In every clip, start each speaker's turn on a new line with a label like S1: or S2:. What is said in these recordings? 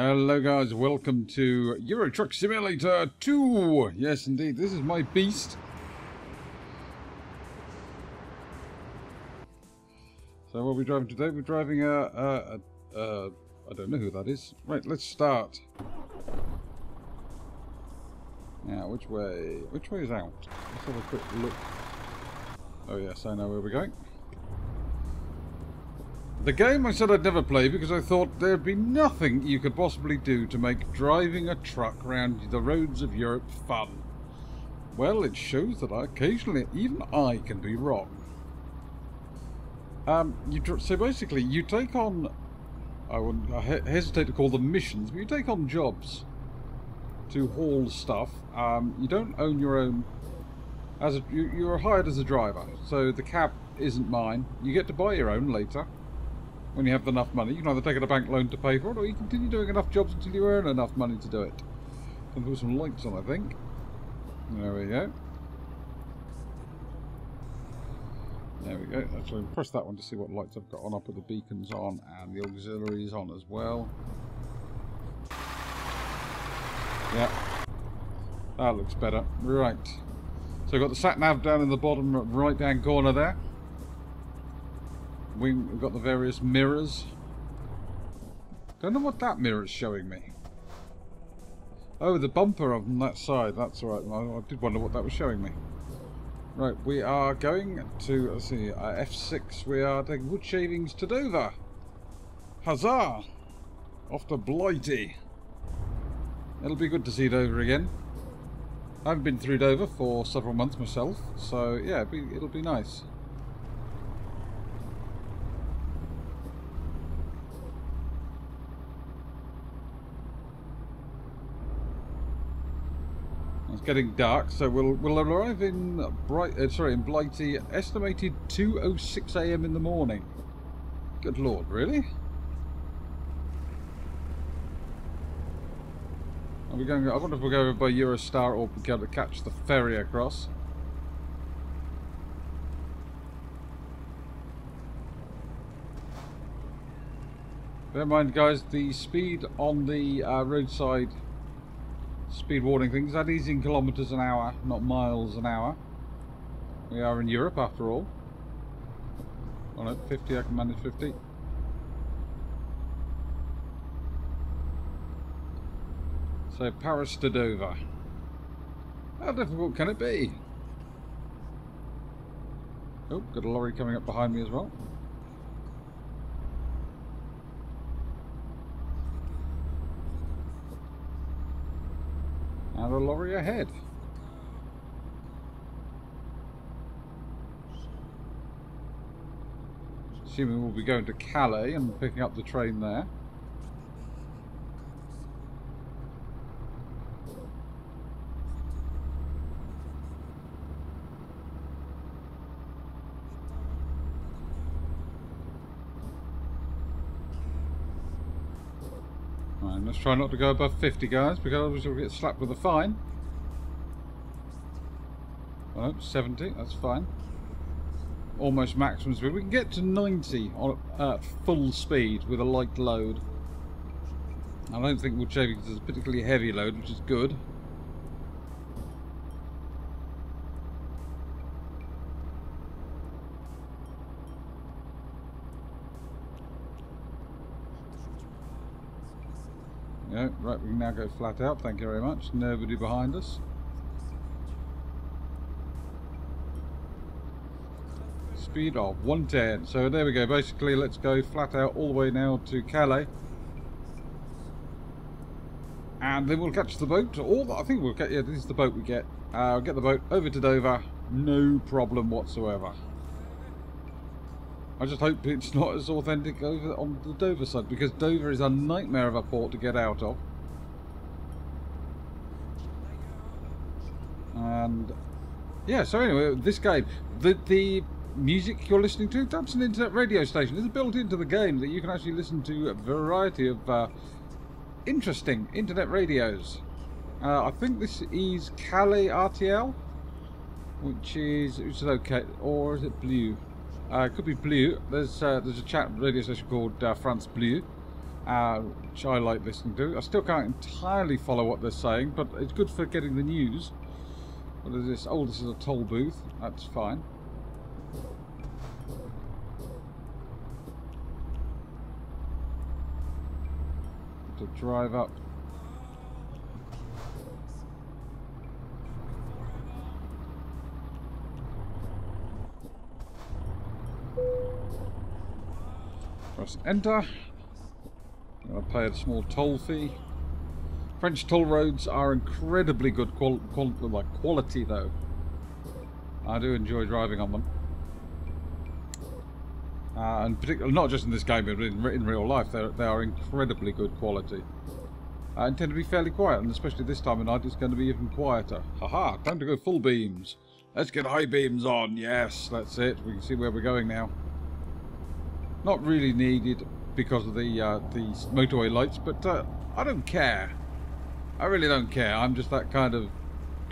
S1: Hello guys, welcome to Euro Truck Simulator 2! Yes indeed, this is my beast. So what are we driving today? We're driving a, a, a, a... I don't know who that is. Right, let's start. Now, which way? Which way is out? Let's have a quick look. Oh yes, I know where we're going. The game I said I'd never play because I thought there'd be nothing you could possibly do to make driving a truck around the roads of Europe fun. Well, it shows that I occasionally even I can be wrong. Um, you so basically you take on, I would I hesitate to call them missions, but you take on jobs to haul stuff. Um, you don't own your own, as a, you, you're hired as a driver, so the cab isn't mine. You get to buy your own later when you have enough money. You can either take out a bank loan to pay for it, or you continue doing enough jobs until you earn enough money to do it. Can put some lights on, I think. There we go. There we go. So press that one to see what lights I've got on. I'll put the beacons on and the auxiliaries on as well. Yeah. That looks better. Right. So I've got the sat nav down in the bottom right hand corner there we've got the various mirrors. Don't know what that mirror is showing me. Oh, the bumper on that side. That's right. I, did wonder what that was showing me. Right, we are going to, let's see, uh, F6. We are taking wood shavings to Dover. Huzzah! Off to Blighty. It'll be good to see Dover again. I haven't been through Dover for several months myself, so yeah, it'll be, it'll be nice. Getting dark, so we'll we'll arrive in bright. Uh, sorry, in Blighty, estimated 2:06 a.m. in the morning. Good lord, really? Are we going? I wonder if we'll go by Eurostar or be able to catch the ferry across. Bear in mind, guys, the speed on the uh, roadside speed warning things. That is in kilometres an hour, not miles an hour. We are in Europe after all. Oh no, 50, I can manage 50. So Paris to Dover. How difficult can it be? Oh, got a lorry coming up behind me as well. And a lorry ahead. Assuming we'll be going to Calais and picking up the train there. Let's try not to go above 50, guys, because we'll get slapped with a fine. Oh, 70, that's fine. Almost maximum speed. We can get to 90 on uh, full speed with a light load. I don't think wood shaving it's a particularly heavy load, which is good. Yeah, right, we can now go flat out, thank you very much. Nobody behind us. Speed of 110. So there we go, basically let's go flat out all the way now to Calais. And then we'll catch the boat, or I think we'll get, yeah, this is the boat we get. Uh, will get the boat over to Dover, no problem whatsoever. I just hope it's not as authentic over on the Dover side because Dover is a nightmare of a port to get out of. And yeah, so anyway, this game, the the music you're listening to, that's an internet radio station. It's built into the game that you can actually listen to a variety of uh, interesting internet radios. Uh, I think this is Calais RTL, which is which is okay, or is it Blue? Uh, it could be Blue. There's uh, there's a chat radio station called uh, France Bleu, uh, which I like listening to. I still can't entirely follow what they're saying, but it's good for getting the news. What is this? Oh, this is a toll booth. That's fine. To drive up. Press enter. To pay a small toll fee. French toll roads are incredibly good qual qual like quality though. I do enjoy driving on them. Uh, and particularly, not just in this game, but in, in real life, they are incredibly good quality. Uh, and tend to be fairly quiet, and especially this time of night, it's going to be even quieter. Haha, time to go full beams. Let's get high beams on, yes, that's it. We can see where we're going now. Not really needed because of the uh, the motorway lights, but uh, I don't care. I really don't care. I'm just that kind of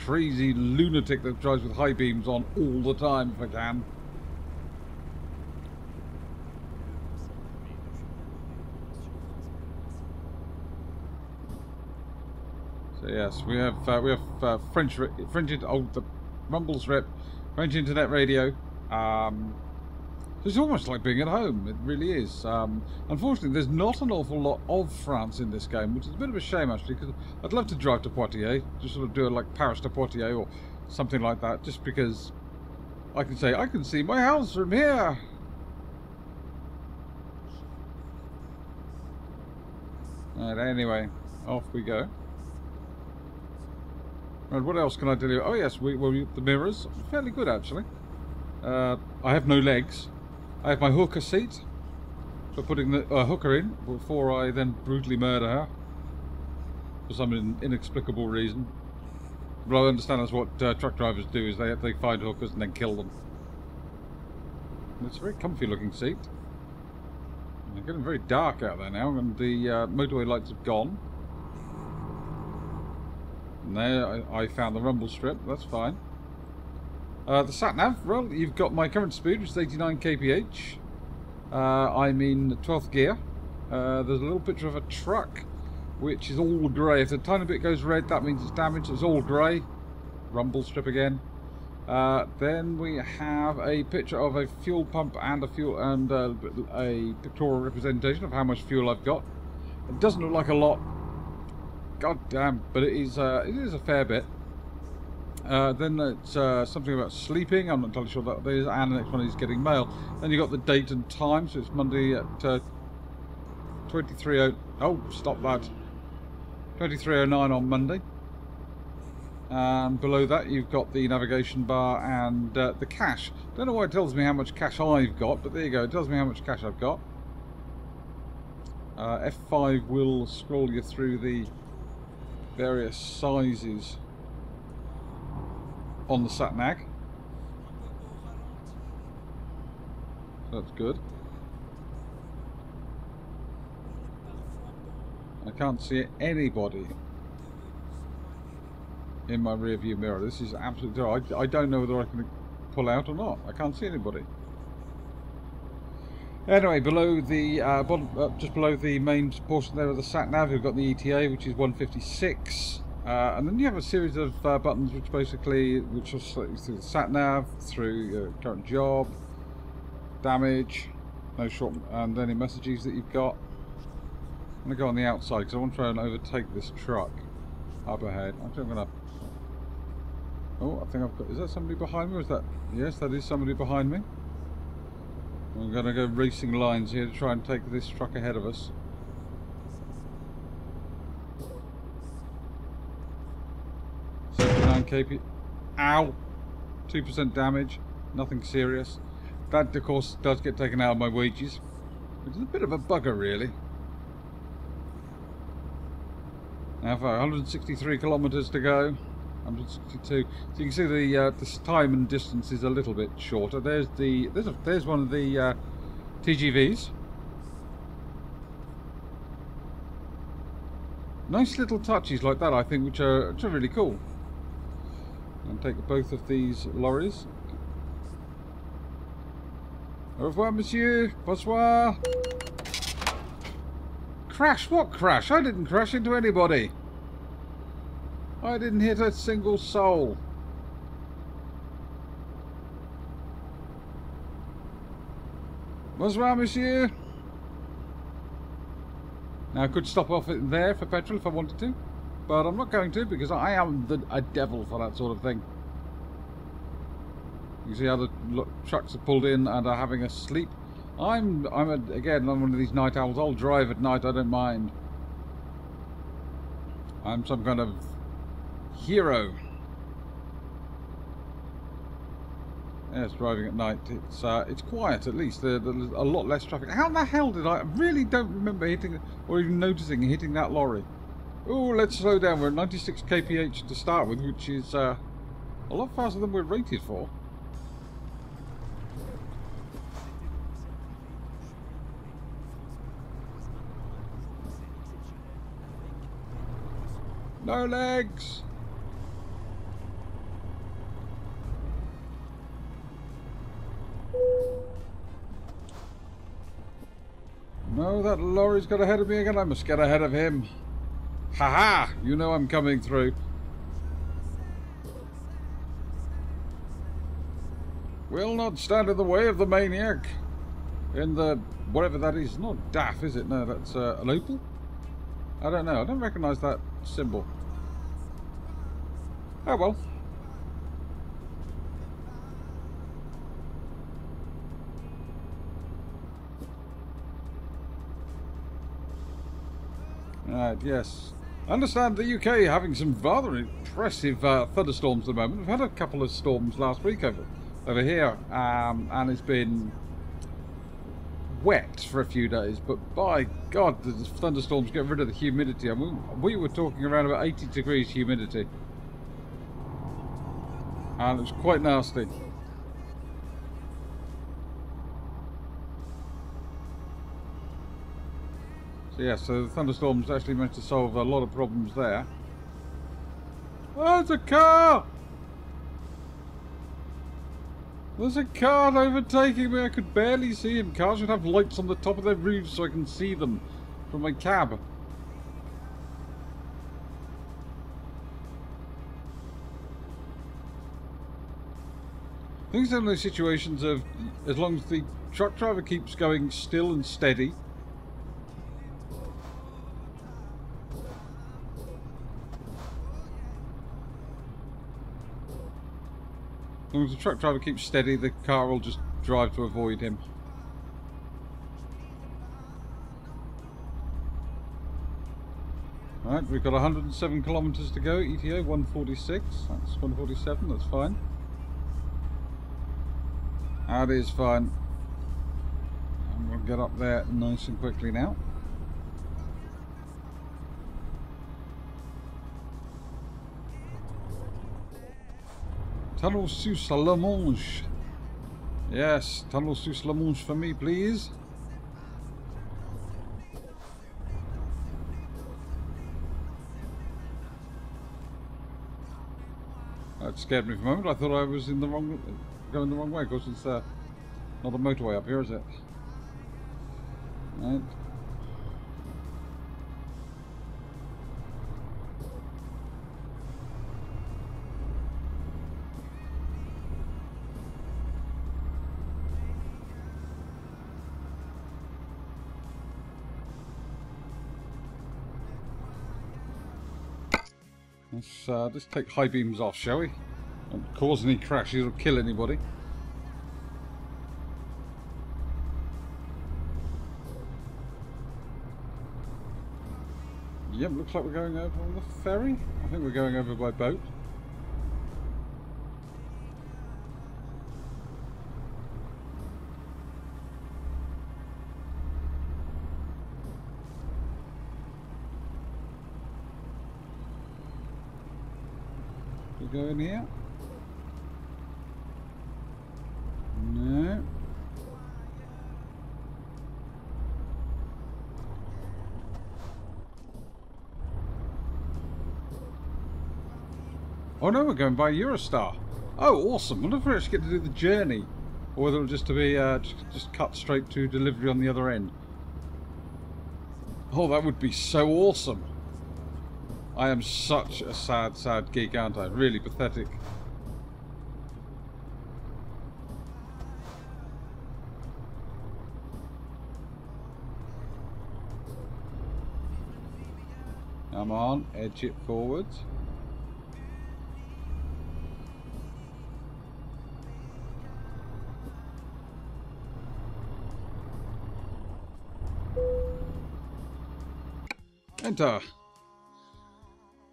S1: crazy lunatic that drives with high beams on all the time if I can. So yes, we have uh, we have uh, French French oh the Rumbles rep French internet radio. Um, it's almost like being at home. It really is. Um, unfortunately, there's not an awful lot of France in this game, which is a bit of a shame actually, because I'd love to drive to Poitiers, just sort of do it like Paris to Poitiers or something like that, just because I can say I can see my house from here. Right, anyway, off we go. Right, what else can I you? Oh yes, we, well, the mirrors, fairly good actually. Uh, I have no legs, I have my hooker seat for putting the uh, hooker in before I then brutally murder her for some in inexplicable reason. But I understand that's what uh, truck drivers do: is they they find hookers and then kill them. And it's a very comfy looking seat. It's getting very dark out there now, and the uh, motorway lights have gone. And there, I, I found the rumble strip. That's fine. Uh, the sat nav, well, you've got my current speed, which is 89 kph. Uh, I'm in 12th gear. Uh, there's a little picture of a truck, which is all grey. If the tiny bit goes red, that means it's damaged. It's all grey. Rumble strip again. Uh, then we have a picture of a fuel pump and a fuel and uh, a pictorial representation of how much fuel I've got. It doesn't look like a lot. God damn, but it is uh, it is a fair bit. Uh, then it's uh, something about sleeping. I'm not entirely sure that there is. And the next one is getting mail. Then you've got the date and time. So it's Monday at uh, 23.0... Oh, stop that. 23.09 on Monday. And below that you've got the navigation bar and uh, the cash. Don't know why it tells me how much cash I've got, but there you go. It tells me how much cash I've got. Uh, F5 will scroll you through the various sizes on the sat nav. That's good. I can't see anybody in my rear view mirror. This is absolutely I, I don't know whether I can pull out or not. I can't see anybody. Anyway, below the uh, bottom, uh, just below the main portion there of the sat nav, we've got the ETA, which is 156. Uh, and then you have a series of uh, buttons which basically which you through the sat nav, through your current job, damage, no short, and any messages that you've got. I'm going to go on the outside because I want to try and overtake this truck up ahead. I think I'm going to. Oh, I think I've got. Is that somebody behind me? Or is that? Yes, that is somebody behind me. I'm going to go racing lines here to try and take this truck ahead of us. Kp. Ow! 2% damage. Nothing serious. That, of course, does get taken out of my wages. Which is a bit of a bugger, really. Now for 163 kilometres to go. 162. So you can see the uh, time and distance is a little bit shorter. There's the there's a, there's one of the uh, TGVs. Nice little touches like that, I think, which are, which are really cool take both of these lorries. Au revoir, monsieur. Bonsoir. Crash? What crash? I didn't crash into anybody. I didn't hit a single soul. Bonsoir, monsieur. Now, I could stop off there for petrol if I wanted to, but I'm not going to because I am the, a devil for that sort of thing. You see how the trucks are pulled in and are having a sleep. I'm, I'm a, again, I'm one of these night owls. I'll drive at night. I don't mind. I'm some kind of hero. Yes, driving at night. It's uh, it's quiet at least. there's a lot less traffic. How the hell did I? I really don't remember hitting or even noticing hitting that lorry. Oh, let's slow down. We're at 96 kph to start with, which is uh, a lot faster than we're rated for. No legs! No, that lorry's got ahead of me again. I must get ahead of him. Ha ha! You know I'm coming through. Will not stand in the way of the maniac. In the... whatever that is. Not DAF, is it? No, that's uh, an Opel? I don't know. I don't recognise that symbol. Oh well. Right, yes. I understand the UK having some rather impressive uh, thunderstorms at the moment. We've had a couple of storms last week over, over here, um, and it's been wet for a few days, but by God, the thunderstorms get rid of the humidity. I mean, we were talking around about 80 degrees humidity. And it was quite nasty. So yeah, so the thunderstorms actually managed to solve a lot of problems there. There's a car! There's a car overtaking me. I could barely see him. Cars should have lights on the top of their roofs so I can see them from my cab. It's in those situations of as long as the truck driver keeps going still and steady As long as the truck driver keeps steady, the car will just drive to avoid him. Alright, we've got 107 kilometres to go, ETA 146, that's 147, that's fine. That is fine. And we'll get up there nice and quickly now. Tunnel sous la Manche. Yes, tunnel sous la Manche for me, please. That scared me for a moment. I thought I was in the wrong, going the wrong way. Of course, it's uh, not a motorway up here, is it? Right. Let's uh, just take high beams off, shall we? Don't cause any crashes or kill anybody. Yep, looks like we're going over on the ferry. I think we're going over by boat. go here? No. Oh no, we're going by Eurostar. Oh, awesome. I wonder if we actually get to do the journey. Or whether it'll just to be uh, just, just cut straight to delivery on the other end. Oh, that would be so awesome. I am such a sad, sad geek, aren't I? Really pathetic. Come on, edge it forwards. Enter.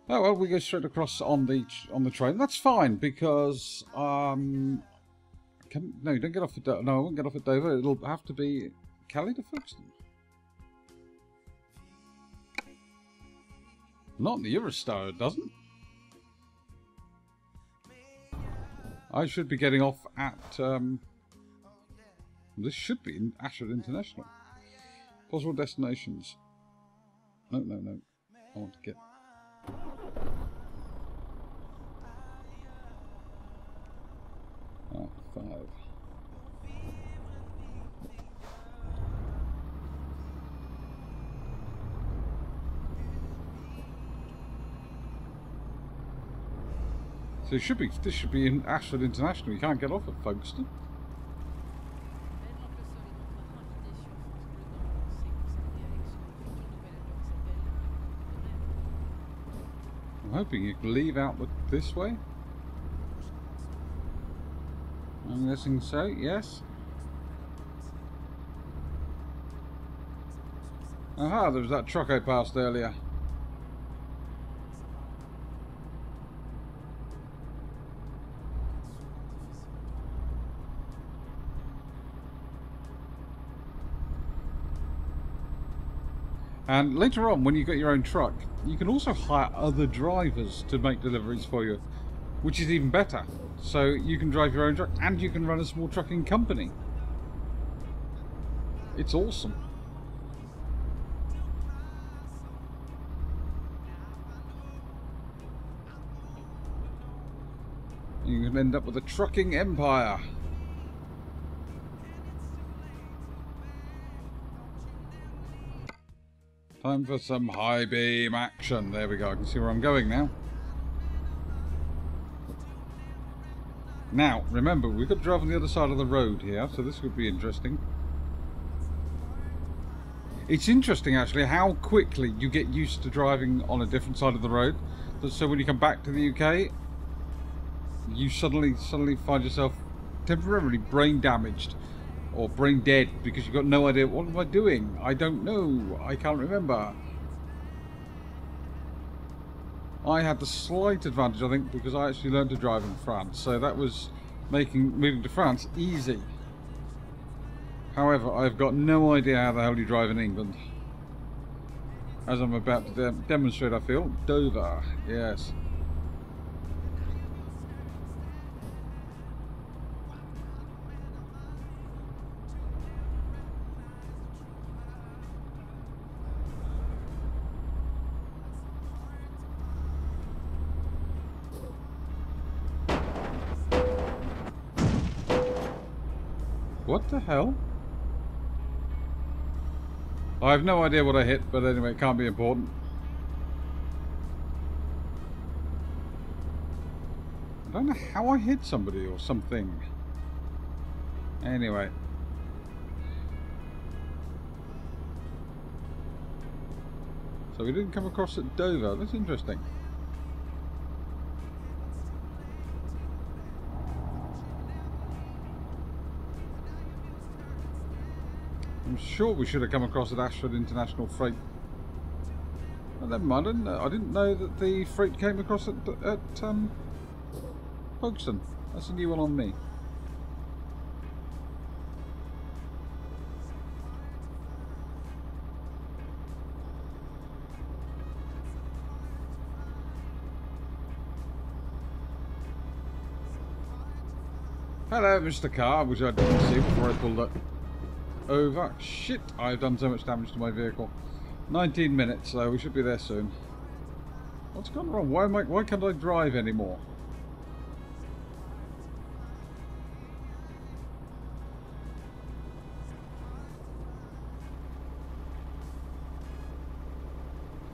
S1: Oh well, we go straight across on the on the train. That's fine because um, can, no, you don't get off at no, I won't get off at Dover. It'll have to be Calais to Folkestone. Not in the Eurostar, it doesn't. I should be getting off at um, this should be in Ashford International. Possible destinations. No, no, no. I want to get... Oh, five. So it should be this should be in Ashford International. You can't get off at Folkestone. I'm hoping you can leave out this way. I'm guessing so, yes. Aha, there was that truck I passed earlier. And later on, when you've got your own truck, you can also hire other drivers to make deliveries for you, which is even better. So you can drive your own truck and you can run a small trucking company. It's awesome. You can end up with a trucking empire. Time for some high beam action. There we go. I can see where I'm going now. Now, remember, we've got to drive on the other side of the road here, so this would be interesting. It's interesting, actually, how quickly you get used to driving on a different side of the road. So when you come back to the UK, you suddenly suddenly find yourself temporarily brain damaged or brain dead because you've got no idea what am I doing? I don't know. I can't remember. I had the slight advantage, I think, because I actually learned to drive in France, so that was making moving to France easy. However, I've got no idea how the hell you drive in England. As I'm about to de demonstrate, I feel. Dover, yes. The hell? I have no idea what I hit, but anyway, it can't be important. I don't know how I hit somebody or something. Anyway. So we didn't come across at Dover. That's interesting. Sure we should have come across at Ashford International Freight. Oh, never mind, I didn't, know, I didn't know that the freight came across at, at um, Folkestone. That's a new one on me. Hello, Mr. Car, which I didn't see before I pulled up over. Shit, I've done so much damage to my vehicle. 19 minutes, so we should be there soon. What's gone wrong? Why, am I, why can't I drive anymore?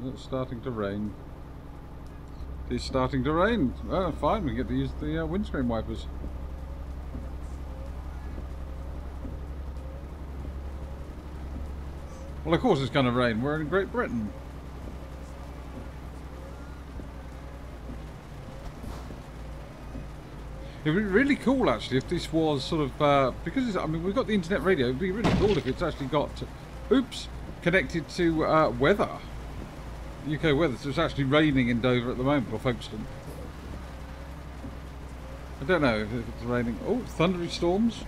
S1: It's starting to rain. It's starting to rain. Oh, fine, we get to use the uh, windscreen wipers. Well, of course it's going to rain. We're in Great Britain. It would be really cool, actually, if this was sort of... Uh, because, I mean, we've got the internet radio. It would be really cool if it's actually got... Oops! Connected to uh, weather. UK weather. So it's actually raining in Dover at the moment, or Folkestone. I don't know if it's raining. Oh, thundery storms.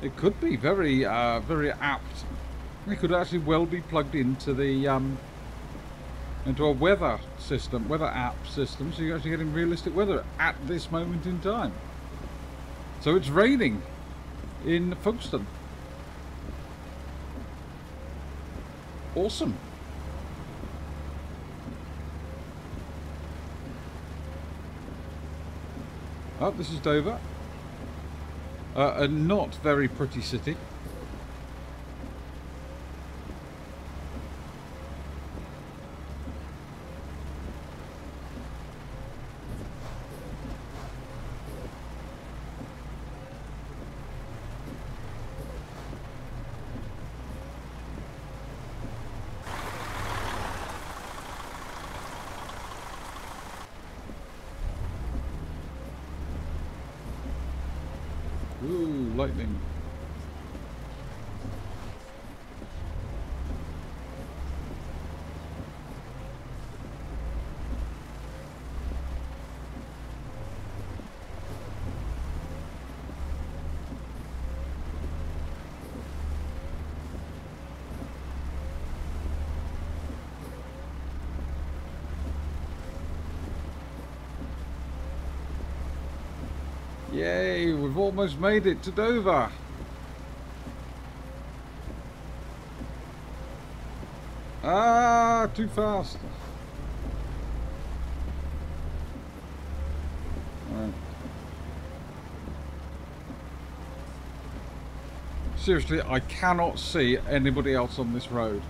S1: It could be very, uh, very apt. It could actually well be plugged into the um, into a weather system, weather app system, so you're actually getting realistic weather at this moment in time. So it's raining in Folkestone. Awesome. Oh, this is Dover. Uh, a not very pretty city. We've almost made it to Dover. Ah, too fast. Seriously, I cannot see anybody else on this road.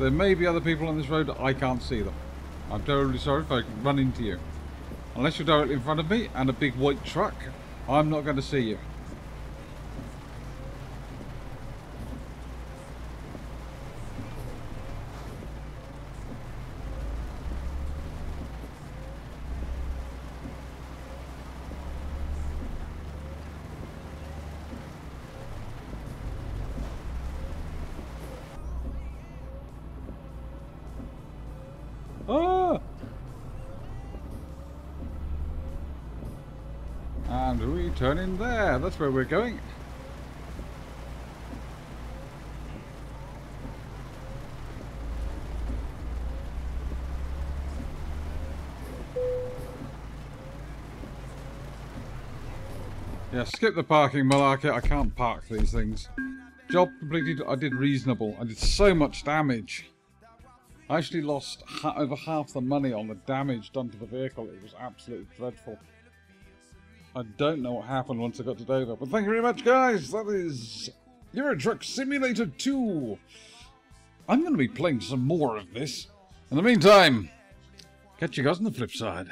S1: There may be other people on this road, I can't see them. I'm terribly sorry if I run into you. Unless you're directly in front of me and a big white truck, I'm not going to see you. And we turn in there. That's where we're going. Yeah, skip the parking, Malarkey. I can't park these things. Job completed. I did reasonable. I did so much damage. I actually lost ha over half the money on the damage done to the vehicle. It was absolutely dreadful. I don't know what happened once I got to Dover. But thank you very much, guys. That is Euro Truck Simulator 2. I'm going to be playing some more of this. In the meantime, catch you guys on the flip side.